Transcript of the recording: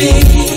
You.